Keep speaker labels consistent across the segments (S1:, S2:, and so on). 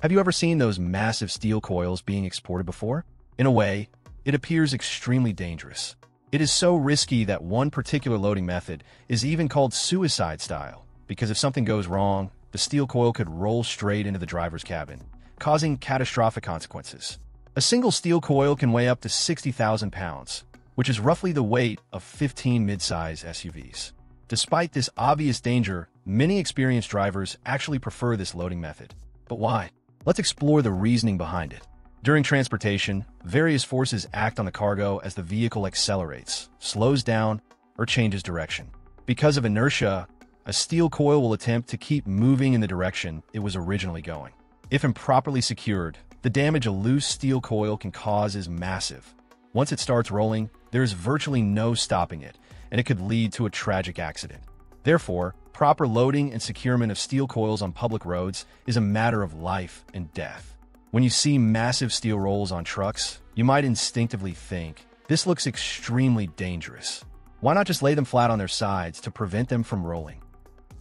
S1: Have you ever seen those massive steel coils being exported before? In a way, it appears extremely dangerous. It is so risky that one particular loading method is even called suicide style, because if something goes wrong, the steel coil could roll straight into the driver's cabin, causing catastrophic consequences. A single steel coil can weigh up to 60,000 pounds, which is roughly the weight of 15 mid-size SUVs. Despite this obvious danger, many experienced drivers actually prefer this loading method. But why? Let's explore the reasoning behind it. During transportation, various forces act on the cargo as the vehicle accelerates, slows down, or changes direction. Because of inertia, a steel coil will attempt to keep moving in the direction it was originally going. If improperly secured, the damage a loose steel coil can cause is massive. Once it starts rolling, there is virtually no stopping it, and it could lead to a tragic accident. Therefore, proper loading and securement of steel coils on public roads is a matter of life and death. When you see massive steel rolls on trucks, you might instinctively think, this looks extremely dangerous. Why not just lay them flat on their sides to prevent them from rolling?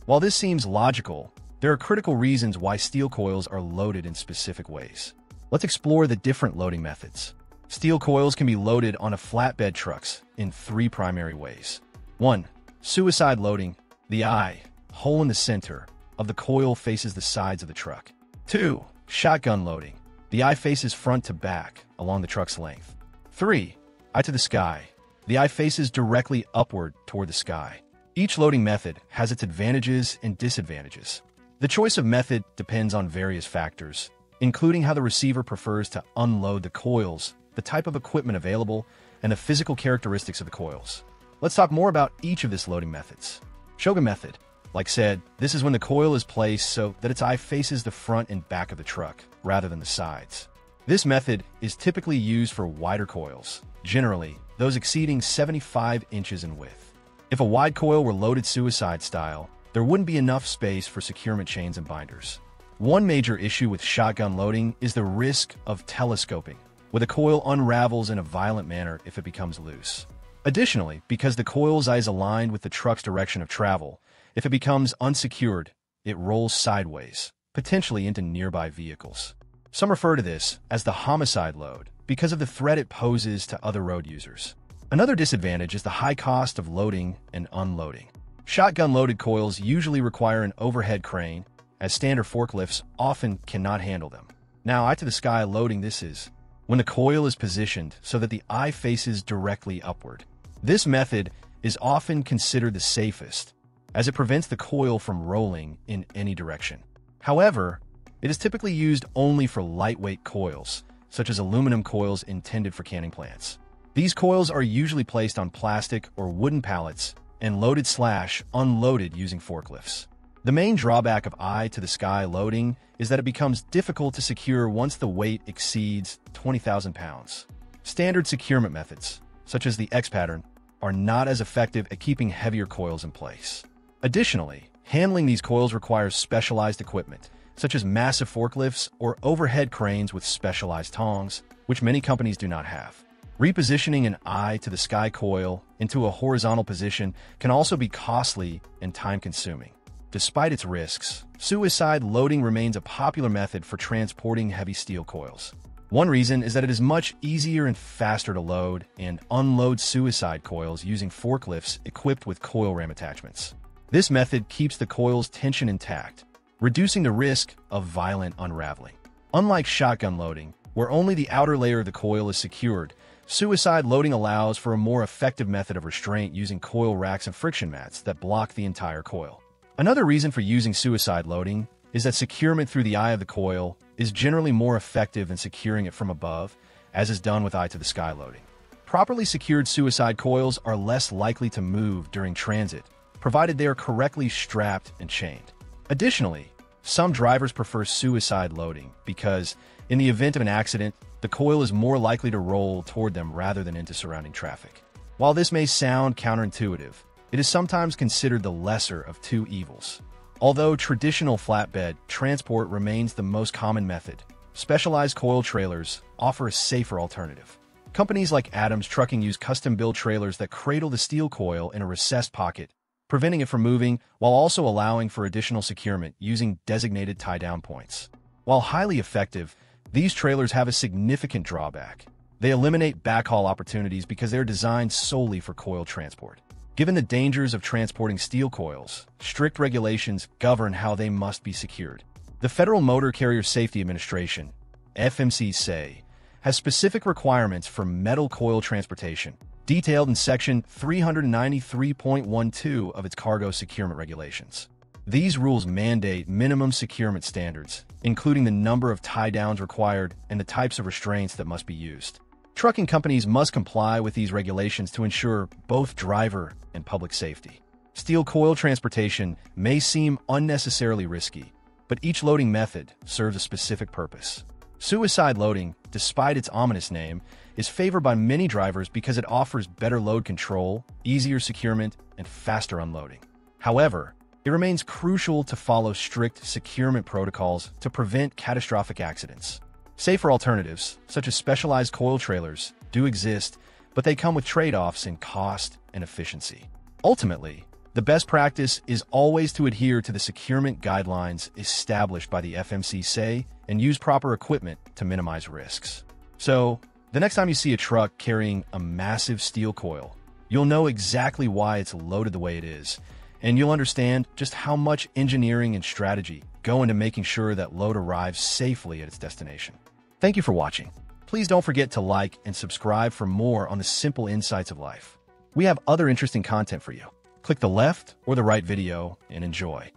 S1: While this seems logical, there are critical reasons why steel coils are loaded in specific ways. Let's explore the different loading methods. Steel coils can be loaded on a flatbed trucks in three primary ways. 1. Suicide loading. The eye, hole in the center, of the coil faces the sides of the truck. 2. Shotgun loading. The eye faces front to back along the truck's length. 3. Eye to the sky. The eye faces directly upward toward the sky. Each loading method has its advantages and disadvantages. The choice of method depends on various factors, including how the receiver prefers to unload the coils the type of equipment available, and the physical characteristics of the coils. Let's talk more about each of these loading methods. Shotgun method. Like said, this is when the coil is placed so that its eye faces the front and back of the truck, rather than the sides. This method is typically used for wider coils, generally those exceeding 75 inches in width. If a wide coil were loaded suicide style, there wouldn't be enough space for securement chains and binders. One major issue with shotgun loading is the risk of telescoping, where the coil unravels in a violent manner if it becomes loose. Additionally, because the coil's eye is aligned with the truck's direction of travel, if it becomes unsecured, it rolls sideways, potentially into nearby vehicles. Some refer to this as the homicide load because of the threat it poses to other road users. Another disadvantage is the high cost of loading and unloading. Shotgun-loaded coils usually require an overhead crane, as standard forklifts often cannot handle them. Now, eye to the sky loading this is when the coil is positioned so that the eye faces directly upward. This method is often considered the safest, as it prevents the coil from rolling in any direction. However, it is typically used only for lightweight coils, such as aluminum coils intended for canning plants. These coils are usually placed on plastic or wooden pallets and loaded slash unloaded using forklifts. The main drawback of eye to the sky loading is that it becomes difficult to secure once the weight exceeds 20,000 pounds. Standard securement methods, such as the X pattern, are not as effective at keeping heavier coils in place. Additionally, handling these coils requires specialized equipment, such as massive forklifts or overhead cranes with specialized tongs, which many companies do not have. Repositioning an eye to the sky coil into a horizontal position can also be costly and time-consuming. Despite its risks, suicide loading remains a popular method for transporting heavy steel coils. One reason is that it is much easier and faster to load and unload suicide coils using forklifts equipped with coil ram attachments. This method keeps the coil's tension intact, reducing the risk of violent unraveling. Unlike shotgun loading, where only the outer layer of the coil is secured, suicide loading allows for a more effective method of restraint using coil racks and friction mats that block the entire coil. Another reason for using suicide loading is that securement through the eye of the coil is generally more effective than securing it from above, as is done with eye to the sky loading. Properly secured suicide coils are less likely to move during transit, provided they are correctly strapped and chained. Additionally, some drivers prefer suicide loading because, in the event of an accident, the coil is more likely to roll toward them rather than into surrounding traffic. While this may sound counterintuitive, it is sometimes considered the lesser of two evils. Although traditional flatbed transport remains the most common method, specialized coil trailers offer a safer alternative. Companies like Adams Trucking use custom-built trailers that cradle the steel coil in a recessed pocket, preventing it from moving while also allowing for additional securement using designated tie-down points. While highly effective, these trailers have a significant drawback. They eliminate backhaul opportunities because they're designed solely for coil transport. Given the dangers of transporting steel coils, strict regulations govern how they must be secured. The Federal Motor Carrier Safety Administration, FMCSA, has specific requirements for metal coil transportation, detailed in Section 393.12 of its cargo securement regulations. These rules mandate minimum securement standards, including the number of tie-downs required and the types of restraints that must be used. Trucking companies must comply with these regulations to ensure both driver and public safety. Steel coil transportation may seem unnecessarily risky, but each loading method serves a specific purpose. Suicide loading, despite its ominous name, is favored by many drivers because it offers better load control, easier securement, and faster unloading. However, it remains crucial to follow strict securement protocols to prevent catastrophic accidents. Safer alternatives, such as specialized coil trailers, do exist, but they come with trade-offs in cost and efficiency. Ultimately, the best practice is always to adhere to the securement guidelines established by the FMCSA and use proper equipment to minimize risks. So, the next time you see a truck carrying a massive steel coil, you'll know exactly why it's loaded the way it is and you'll understand just how much engineering and strategy go into making sure that load arrives safely at its destination. Thank you for watching. Please don't forget to like and subscribe for more on the simple insights of life. We have other interesting content for you. Click the left or the right video and enjoy.